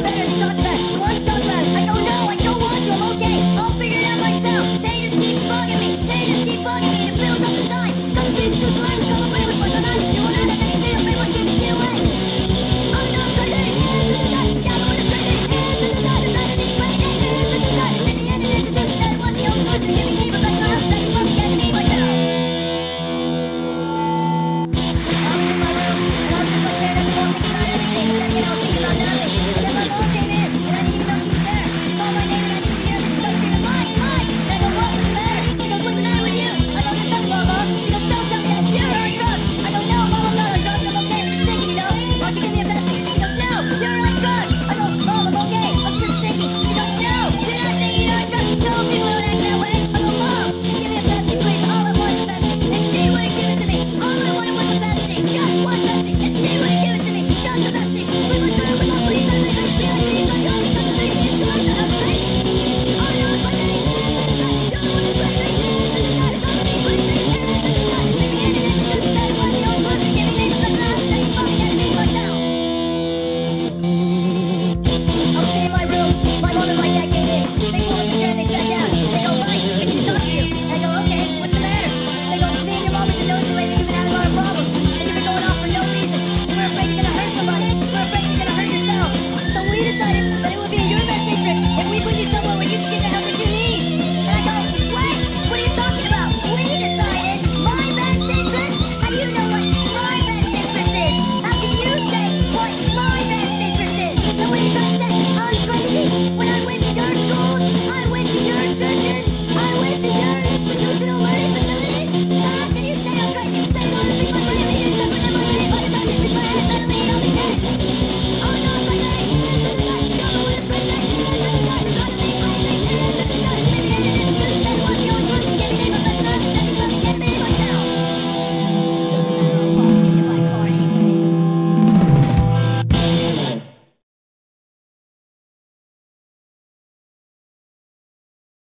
There is such